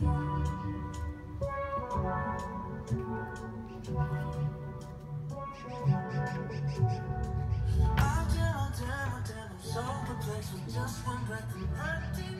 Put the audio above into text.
so perplexed with just one breath and empty.